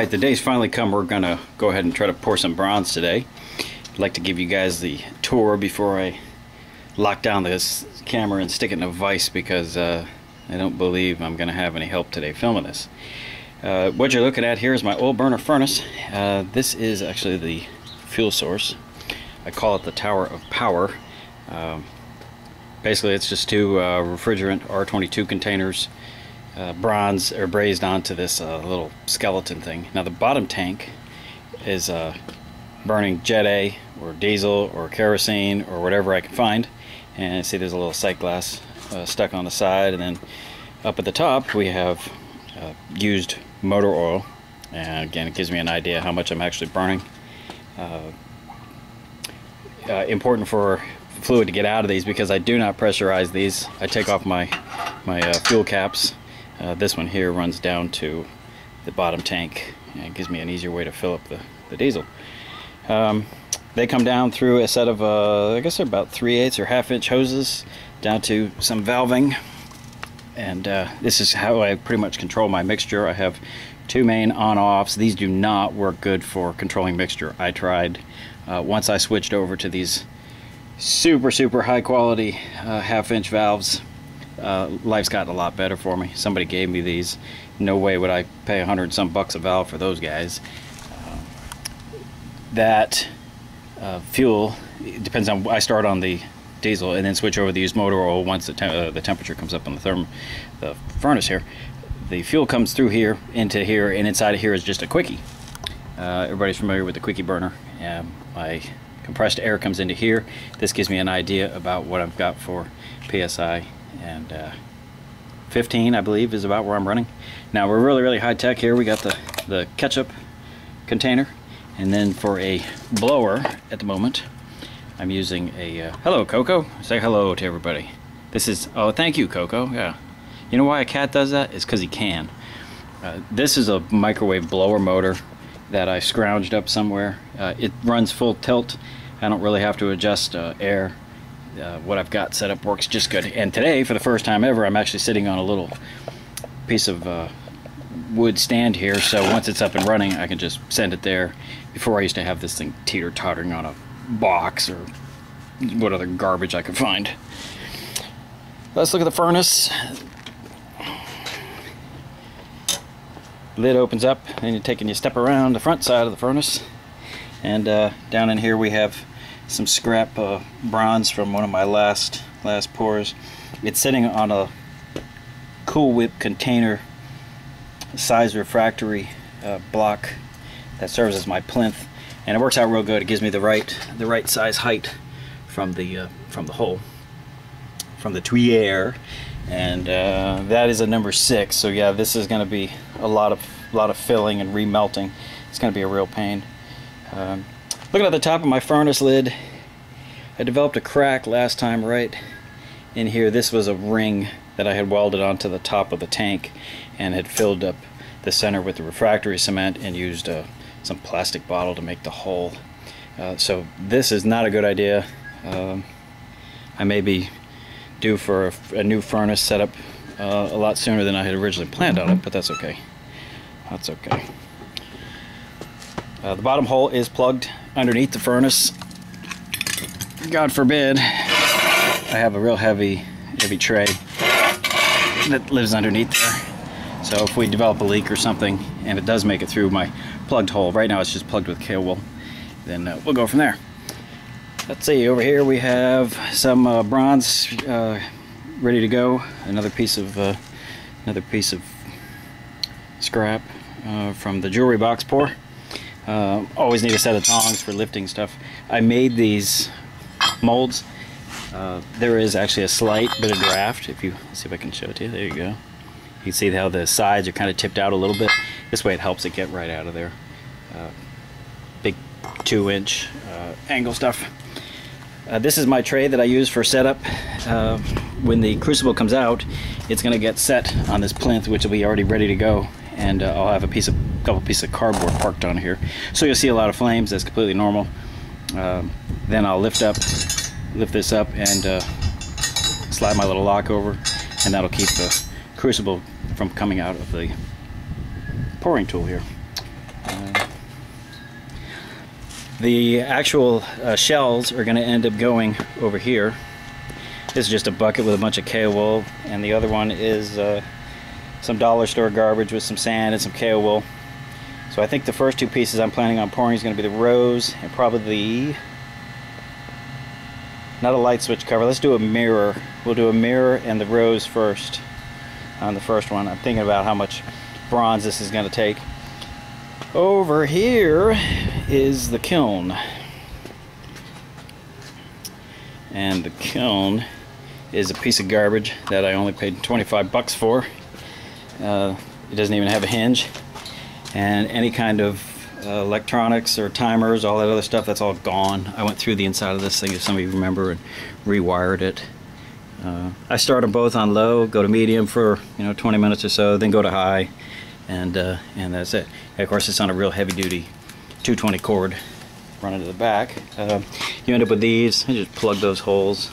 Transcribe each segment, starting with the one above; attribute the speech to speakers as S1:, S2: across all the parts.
S1: Alright, the day's finally come. We're going to go ahead and try to pour some bronze today. I'd like to give you guys the tour before I lock down this camera and stick it in a vise because uh, I don't believe I'm going to have any help today filming this. Uh, what you're looking at here is my old burner furnace. Uh, this is actually the fuel source. I call it the Tower of Power. Um, basically it's just two uh, refrigerant R22 containers uh, bronze or brazed onto this uh, little skeleton thing. Now the bottom tank is uh, burning Jet A or diesel or kerosene or whatever I can find. And see there's a little sight glass uh, stuck on the side and then up at the top we have uh, used motor oil and again it gives me an idea how much I'm actually burning. Uh, important for fluid to get out of these because I do not pressurize these. I take off my my fuel caps uh, this one here runs down to the bottom tank and gives me an easier way to fill up the, the diesel. Um, they come down through a set of, uh, I guess they're about 3 eighths or half inch hoses down to some valving. And uh, this is how I pretty much control my mixture. I have two main on-offs. These do not work good for controlling mixture. I tried. Uh, once I switched over to these super, super high quality uh, half inch valves, uh, life's gotten a lot better for me. Somebody gave me these. No way would I pay a hundred some bucks a valve for those guys. Uh, that uh, fuel depends on. I start on the diesel and then switch over to use motor oil once the, te uh, the temperature comes up on the therm the furnace here. The fuel comes through here into here, and inside of here is just a quickie. Uh, everybody's familiar with the quickie burner. Um, my compressed air comes into here. This gives me an idea about what I've got for PSI and uh, 15 I believe is about where I'm running. Now we're really really high tech here. We got the the ketchup container. And then for a blower at the moment I'm using a uh, hello Coco. Say hello to everybody. This is oh thank you Coco. Yeah. You know why a cat does that? Is because he can. Uh, this is a microwave blower motor that I scrounged up somewhere. Uh, it runs full tilt. I don't really have to adjust uh, air uh, what I've got set up works just good. And today, for the first time ever, I'm actually sitting on a little piece of uh, wood stand here. So once it's up and running, I can just send it there. Before I used to have this thing teeter-tottering on a box or what other garbage I could find. Let's look at the furnace. Lid opens up and you're taking your step around the front side of the furnace. And uh, down in here we have some scrap uh, bronze from one of my last last pours. It's sitting on a Cool Whip container size refractory uh, block that serves as my plinth, and it works out real good. It gives me the right the right size height from the uh, from the hole from the tuyere, and uh, that is a number six. So yeah, this is going to be a lot of a lot of filling and remelting. It's going to be a real pain. Um, Looking at the top of my furnace lid, I developed a crack last time right in here. This was a ring that I had welded onto the top of the tank and had filled up the center with the refractory cement and used uh, some plastic bottle to make the hole. Uh, so this is not a good idea. Um, I may be due for a, a new furnace setup uh, a lot sooner than I had originally planned on it, but that's okay. That's okay. Uh, the bottom hole is plugged underneath the furnace. God forbid I have a real heavy, heavy tray that lives underneath there. So if we develop a leak or something and it does make it through my plugged hole, right now it's just plugged with Kaowool, then uh, we'll go from there. Let's see, over here we have some uh, bronze uh, ready to go. Another piece of uh, another piece of scrap uh, from the jewelry box pour. Uh, always need a set of tongs for lifting stuff. I made these molds. Uh, there is actually a slight bit of draft. If you see if I can show it to you, there you go. You can see how the sides are kind of tipped out a little bit. This way it helps it get right out of there. Uh, big two inch uh, angle stuff. Uh, this is my tray that I use for setup. Uh, when the crucible comes out, it's going to get set on this plinth, which will be already ready to go and I'll have a piece of couple pieces of cardboard parked on here. So you'll see a lot of flames. That's completely normal. Um, then I'll lift up, lift this up, and uh, slide my little lock over, and that'll keep the crucible from coming out of the pouring tool here. The actual uh, shells are going to end up going over here. This is just a bucket with a bunch of Kaowool, and the other one is uh, some dollar store garbage with some sand and some Kaowool. So I think the first two pieces I'm planning on pouring is going to be the rose and probably the not a light switch cover. Let's do a mirror. We'll do a mirror and the rose first on the first one. I'm thinking about how much bronze this is going to take. Over here is the kiln. And the kiln is a piece of garbage that I only paid 25 bucks for. Uh, it doesn't even have a hinge. And any kind of uh, electronics or timers, all that other stuff, that's all gone. I went through the inside of this thing, if some of you remember, and rewired it. Uh, I start them both on low, go to medium for you know 20 minutes or so, then go to high, and uh, and that's it. And of course, it's on a real heavy-duty 220 cord running to the back. Uh, you end up with these. I just plug those holes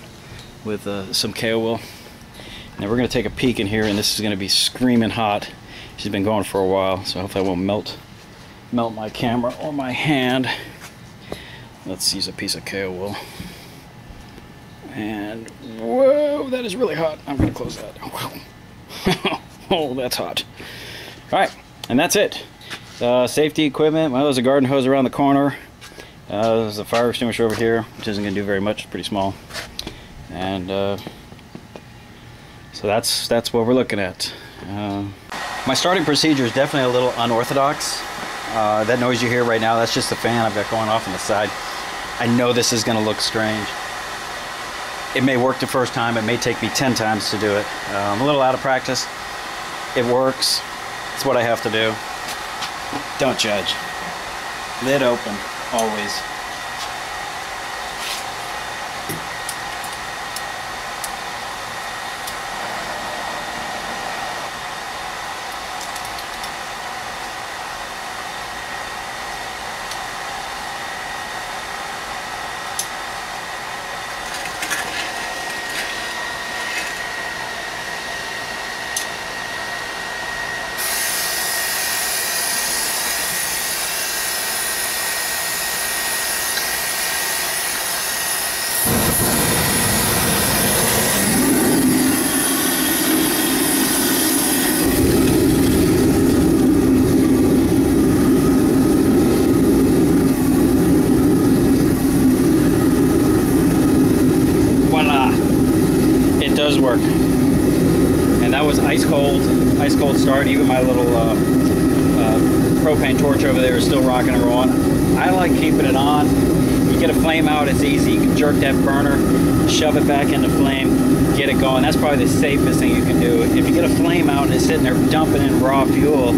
S1: with uh, some Kaowool. Now we're going to take a peek in here, and this is going to be screaming hot. She's been going for a while, so hopefully I won't melt melt my camera or my hand. Let's use a piece of Kaowool. And whoa, that is really hot. I'm to close that. oh, that's hot. All right, and that's it. Uh, safety equipment. Well, there's a garden hose around the corner. Uh, there's a fire extinguisher over here, which isn't to do very much. It's pretty small. And uh, so that's that's what we're looking at. My starting procedure is definitely a little unorthodox. Uh, that noise you hear right now, that's just the fan I've got going off on the side. I know this is going to look strange. It may work the first time, it may take me 10 times to do it. Uh, I'm a little out of practice. It works. It's what I have to do. Don't judge. Lid open, always. does work. And that was ice cold, ice cold start. Even my little uh, uh, propane torch over I like keeping it on. You get a flame out, it's easy. You can jerk that burner, shove it back into flame, get it going. That's probably the safest thing you can do. If you get a flame out and it's sitting there dumping in raw fuel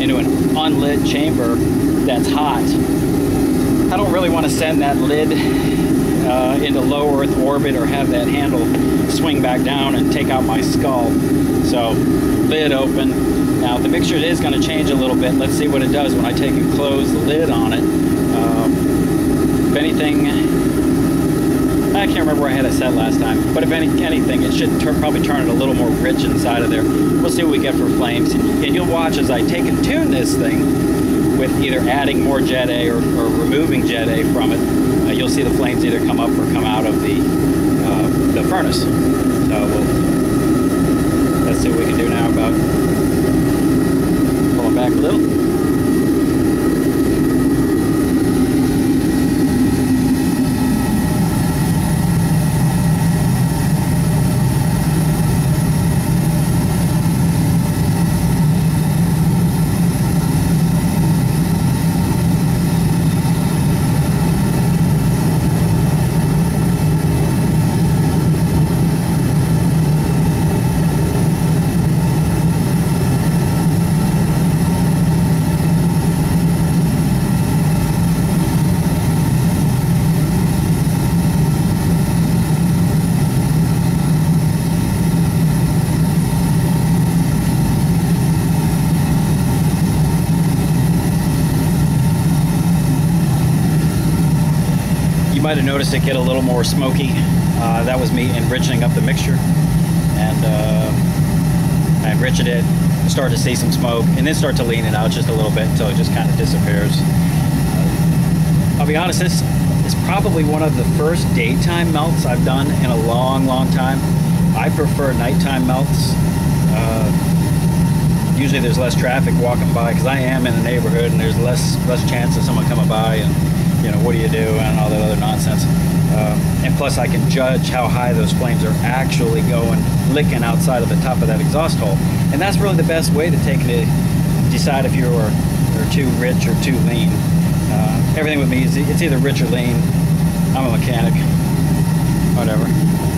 S1: into an unlit chamber that's hot, I don't really want to send that lid uh, into low Earth orbit or have that handle swing back down and take out my skull. So lid open. Now the mixture is going to change a little bit. Let's see what it does when I take and close the lid on it. Um, if anything, I can't remember where I had it set last time, but if any, anything, it should probably turn it a little more rich inside of there. We'll see what we get for flames. And you'll watch as I take and tune this thing with either adding more Jet A or, or removing Jet A from it. Uh, you'll see the flames either come up or come out of the uh, the furnace. So we'll, let's see what we can do now about back a little. Noticed it get a little more smoky. Uh, that was me enriching up the mixture. And uh, I enriched it, started to see some smoke, and then start to lean it out just a little bit until it just kind of disappears. I'll be honest, this is probably one of the first daytime melts I've done in a long, long time. I prefer nighttime melts. Uh, usually there's less traffic walking by because I am in a neighborhood and there's less less chance of someone coming by and you know what do you do and all that other nonsense. Um, and plus I can judge how high those flames are actually going, licking outside of the top of that exhaust hole. And that's really the best way to take it decide if you're, you're too rich or too lean. Uh, everything with me is it's either rich or lean. I'm a mechanic. Whatever.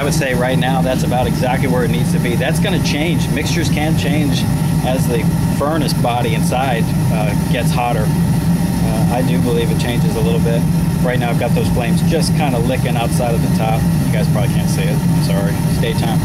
S1: I would say right now that's about exactly where it needs to be. That's going to change. Mixtures can change as the furnace body inside uh, gets hotter. Uh, I do believe it changes a little bit. Right now I've got those flames just kind of licking outside of the top. You guys probably can't see it. I'm sorry. It's daytime.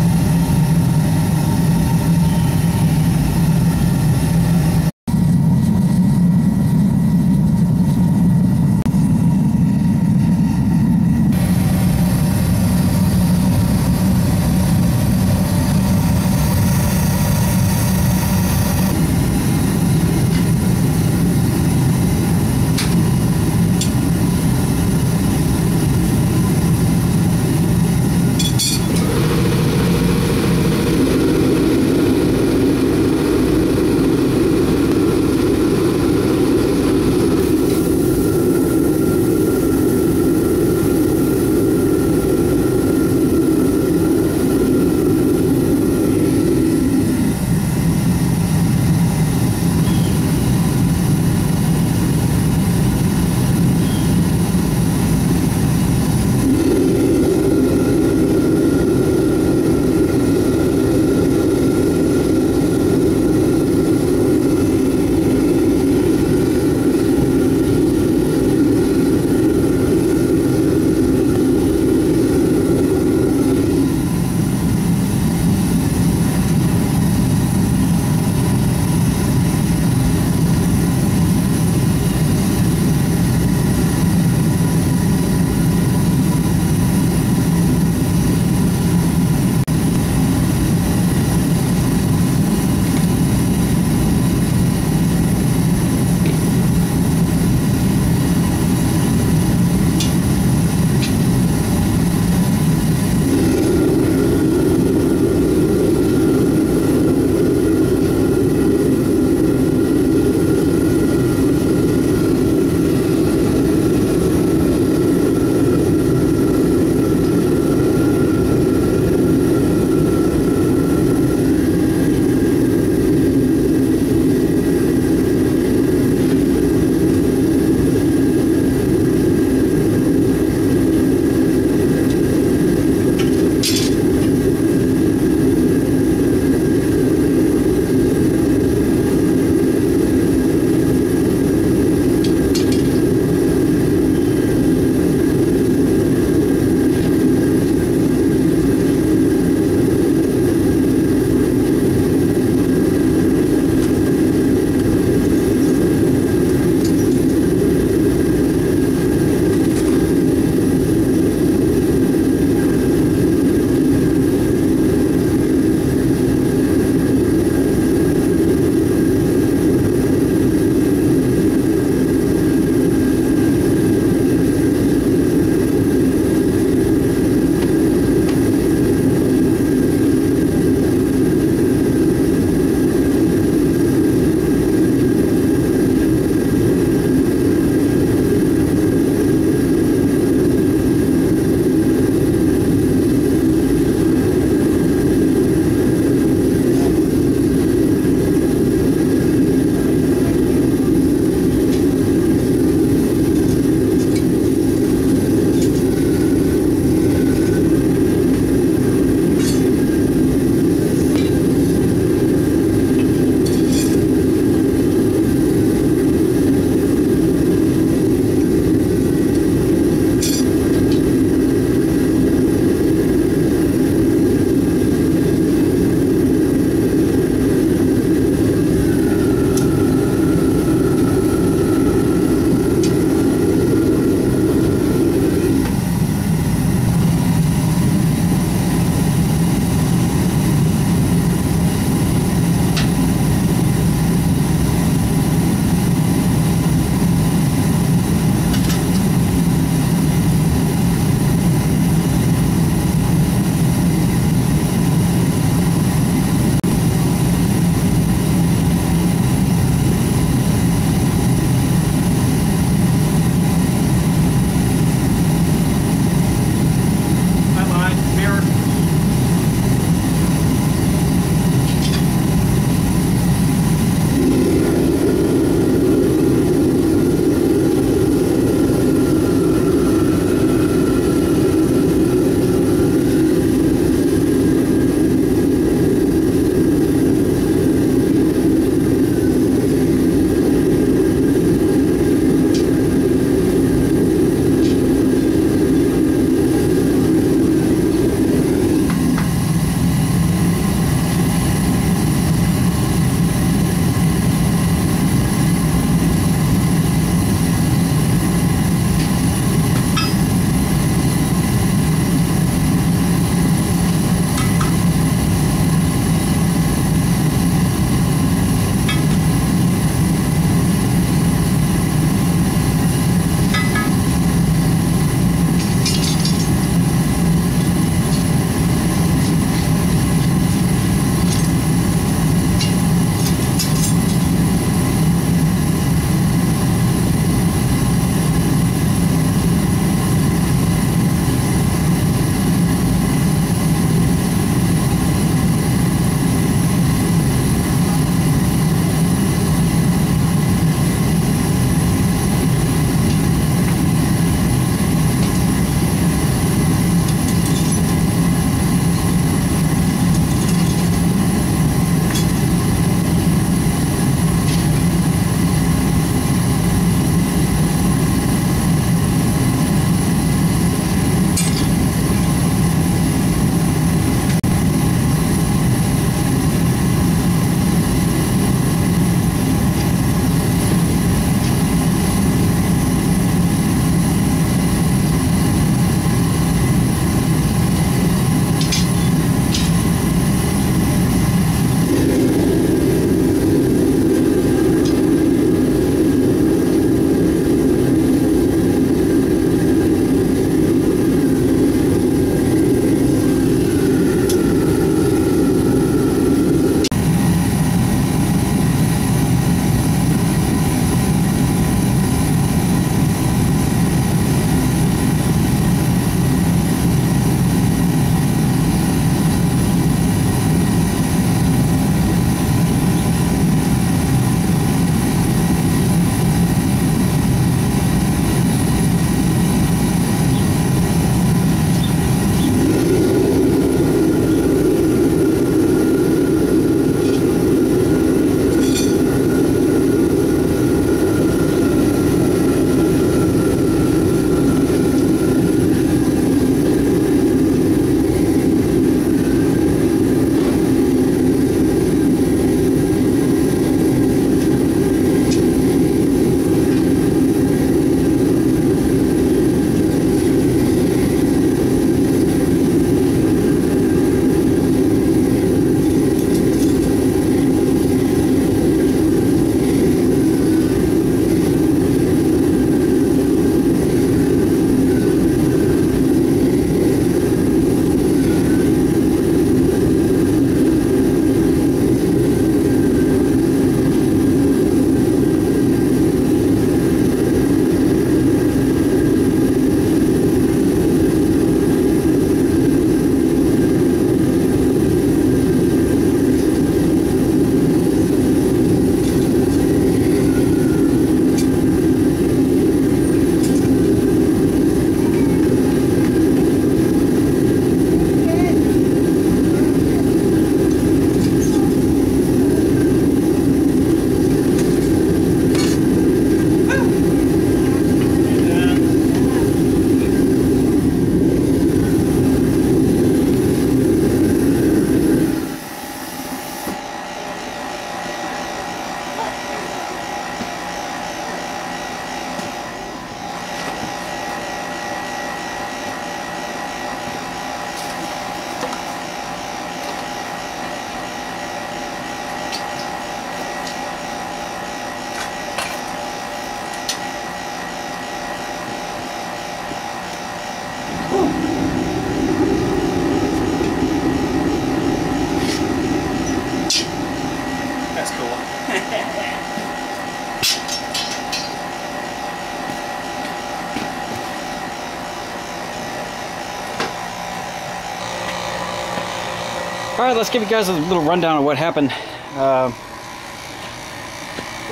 S1: Right, let's give you guys a little rundown of what happened. Uh,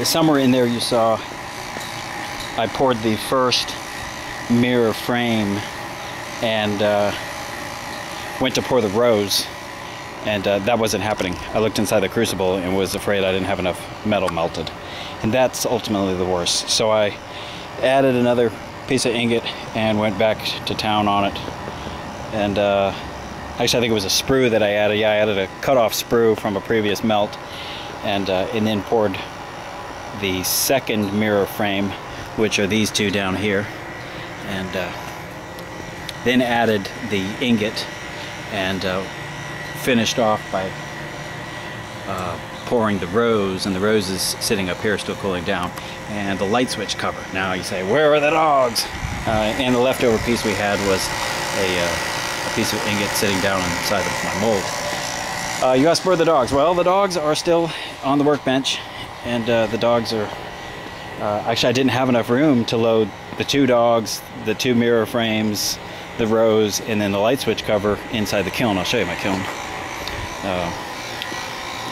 S1: somewhere in there you saw I poured the first mirror frame and uh, went to pour the rose and uh, that wasn't happening. I looked inside the crucible and was afraid I didn't have enough metal melted and that's ultimately the worst. So I added another piece of ingot and went back to town on it and uh, Actually, I think it was a sprue that I added. Yeah, I added a cutoff sprue from a previous melt and, uh, and then poured the second mirror frame, which are these two down here. And uh, then added the ingot and uh, finished off by uh, pouring the rose, and the rose is sitting up here still cooling down, and the light switch cover. Now you say, where are the dogs? Uh, and the leftover piece we had was a uh, piece of ingot sitting down inside of my mold. Uh, you asked where the dogs? Well, the dogs are still on the workbench, and uh, the dogs are. Uh, actually, I didn't have enough room to load the two dogs, the two mirror frames, the rose, and then the light switch cover inside the kiln. I'll show you my kiln. Uh,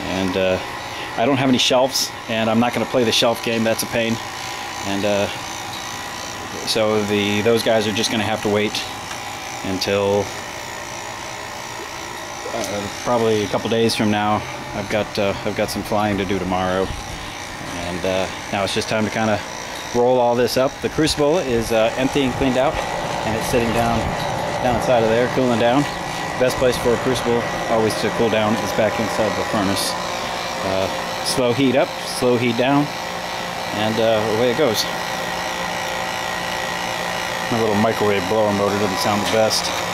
S1: and uh, I don't have any shelves, and I'm not going to play the shelf game. That's a pain. And uh, so the those guys are just going to have to wait until uh, probably a couple days from now. I've got uh, I've got some flying to do tomorrow, and uh, now it's just time to kind of roll all this up. The crucible is uh, empty and cleaned out, and it's sitting down down inside of there, cooling down. Best place for a crucible always to cool down is back inside the furnace. Uh, slow heat up, slow heat down, and uh, away it goes. My little microwave blower motor doesn't sound the best.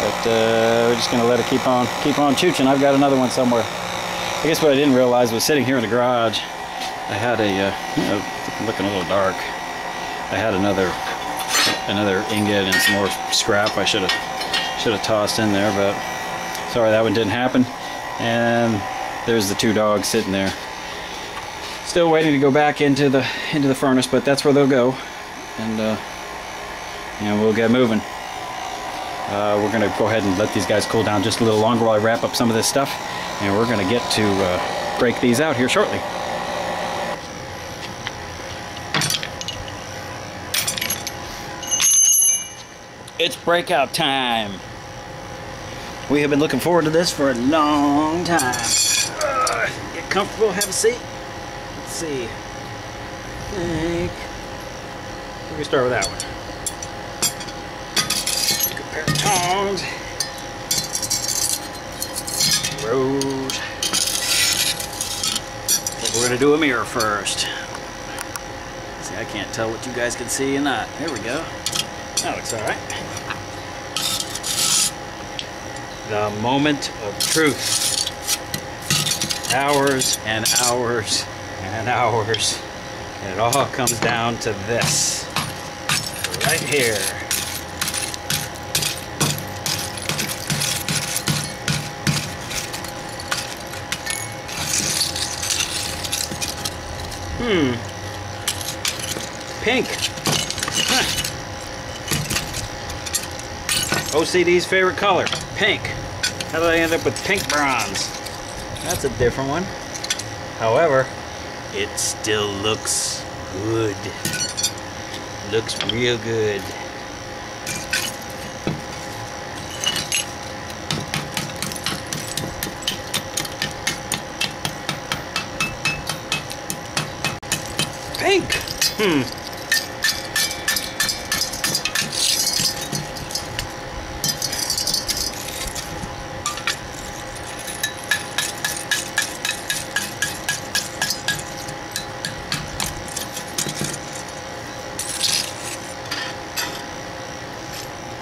S1: But uh, we're just gonna let it keep on, keep on chooching. I've got another one somewhere. I guess what I didn't realize was sitting here in the garage, I had a, uh, know, looking a little dark. I had another, another ingot and some more scrap. I should have, should have tossed in there, but sorry that one didn't happen. And there's the two dogs sitting there. Still waiting to go back into the into the furnace, but that's where they'll go, and uh, and we'll get moving. Uh, we're going to go ahead and let these guys cool down just a little longer while I wrap up some of this stuff. And we're going to get to uh, break these out here shortly. It's breakout time. We have been looking forward to this for a long time. Uh, get comfortable, have a seat. Let's see. I think we can start with that one tongs. Rose. we're gonna do a mirror first. See, I can't tell what you guys can see or not. There we go. That looks alright. The moment of truth. Hours and hours and hours. And it all comes down to this. Right here. Hmm. Pink. Huh. OCD's favorite color, pink. How did I end up with pink bronze? That's a different one. However, it still looks good. Looks real good. pink. Hmm.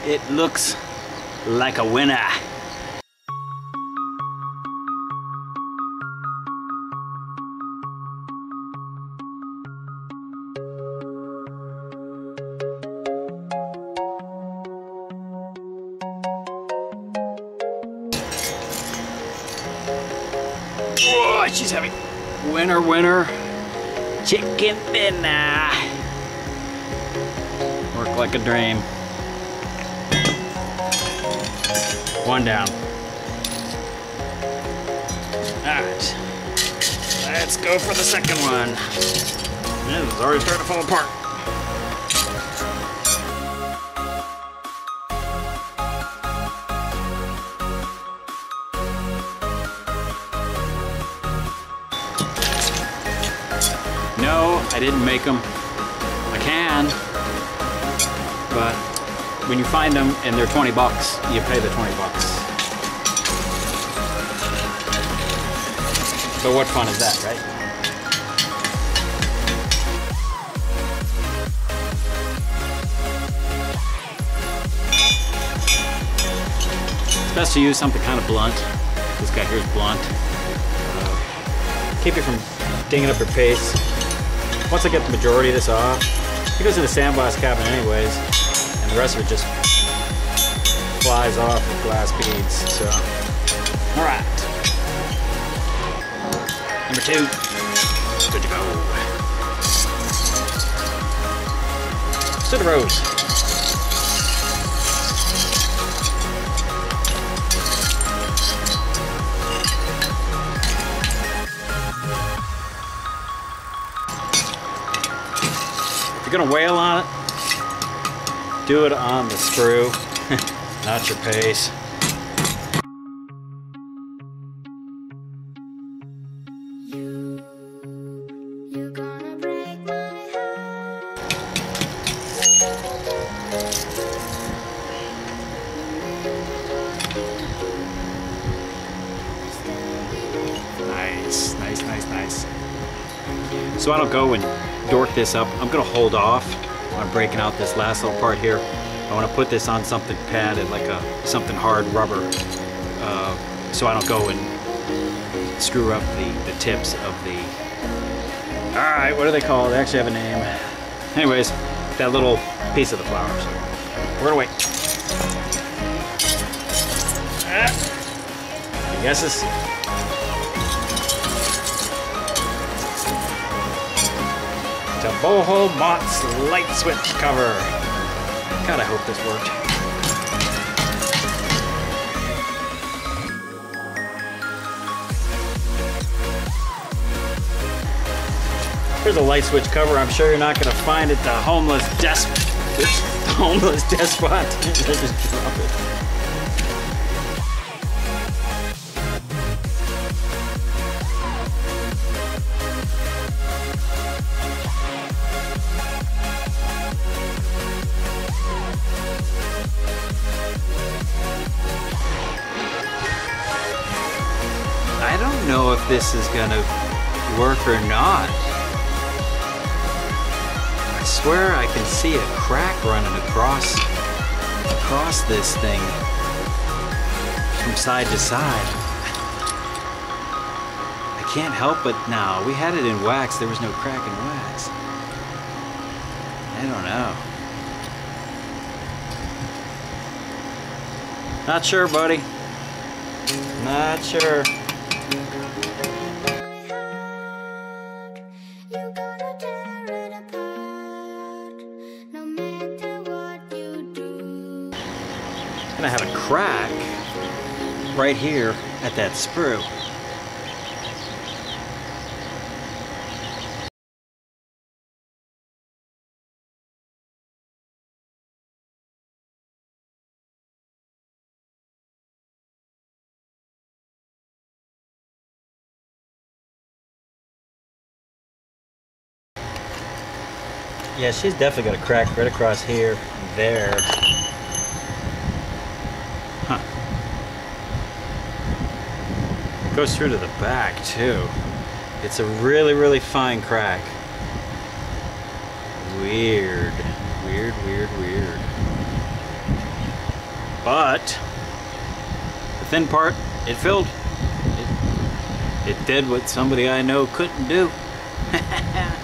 S1: It looks like a winner. fucking. Work like a dream. One down. Alright. Let's go for the second one. This is already starting to fall apart. I didn't make them. I can, but when you find them and they're 20 bucks, you pay the 20 bucks. So what fun is that, right? It's best to use something kind of blunt. This guy here is blunt. Uh, keep you from dinging up your pace. Once I get the majority of this off, it goes in the sandblast cabin anyways, and the rest of it just flies off with glass beads. So, all right. Number two, good to go. To the rose. gonna whale on it, do it on the screw, not your pace. Nice, nice, nice, nice. So I don't go dork this up. I'm gonna hold off on breaking out this last little part here. I wanna put this on something padded, like a something hard rubber, uh, so I don't go and screw up the, the tips of the, all right, what do they call it? They actually have a name. Anyways, that little piece of the flowers. We're gonna wait. Ah. Guesses? To Boho Mott's light switch cover. God, I hope this worked. Here's a light switch cover. I'm sure you're not going to find it. The homeless desk, homeless despot. just drop it. This is gonna work or not. I swear I can see a crack running across across this thing from side to side. I can't help but now. We had it in wax. There was no crack in wax. I don't know. Not sure, buddy. Not sure. Gonna have a crack right here at that sprue. Yeah, she's definitely got a crack right across here, there. Huh. Goes through to the back too. It's a really, really fine crack. Weird. Weird, weird, weird. But the thin part, it filled. It, it did what somebody I know couldn't do.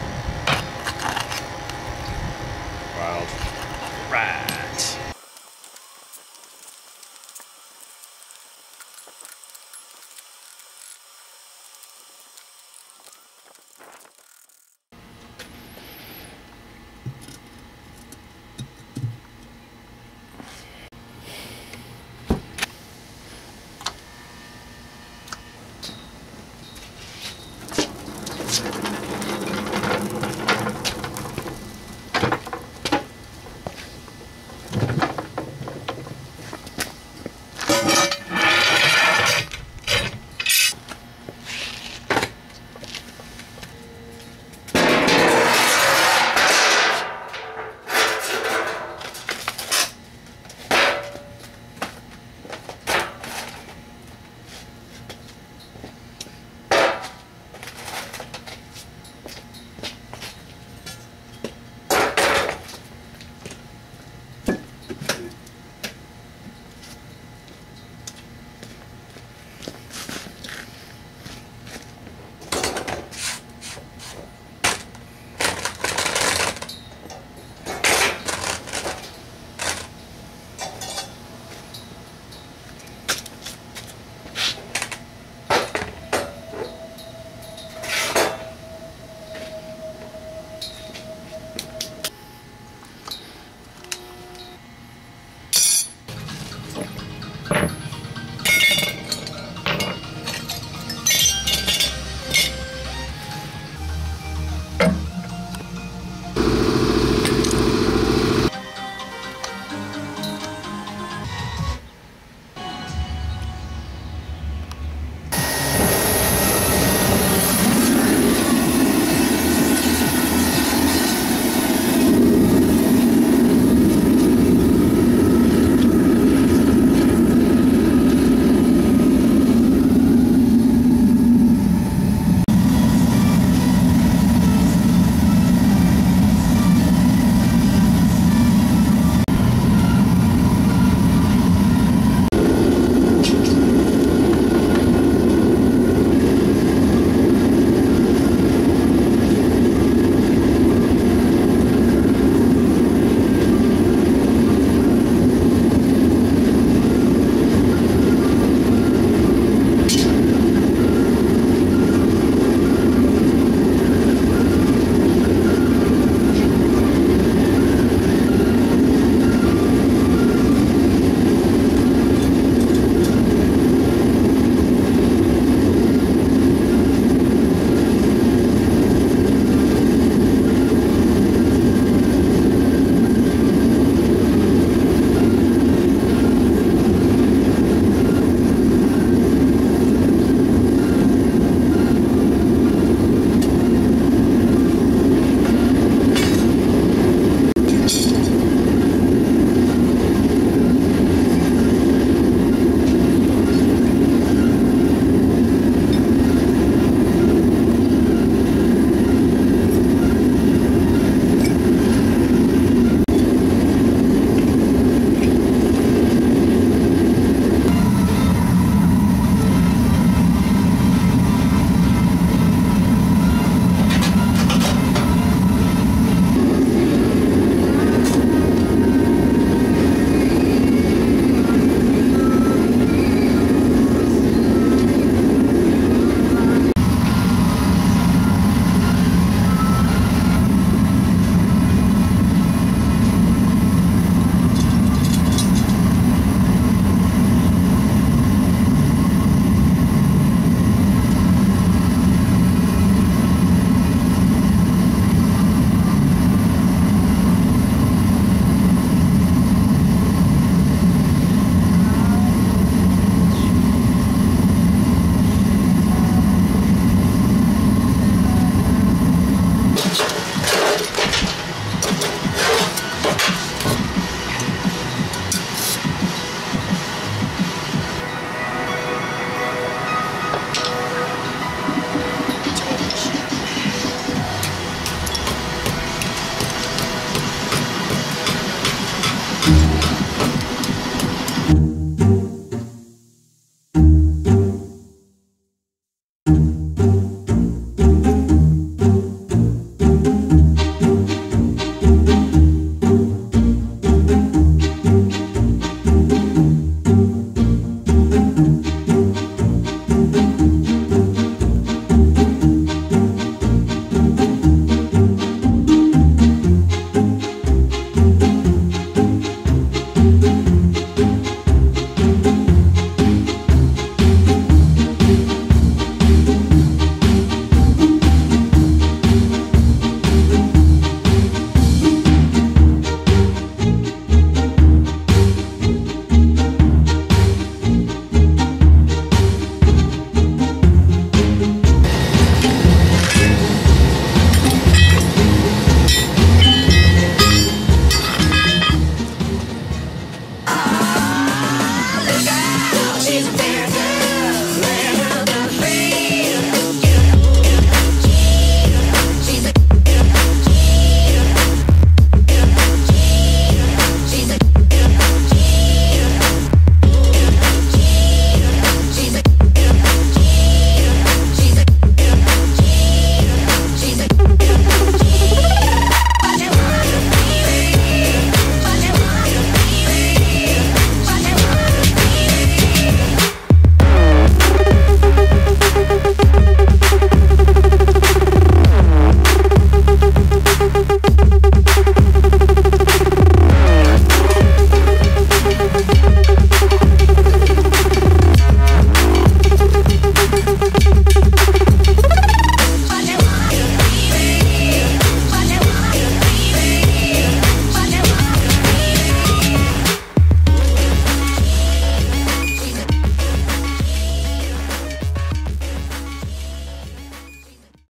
S1: Bye.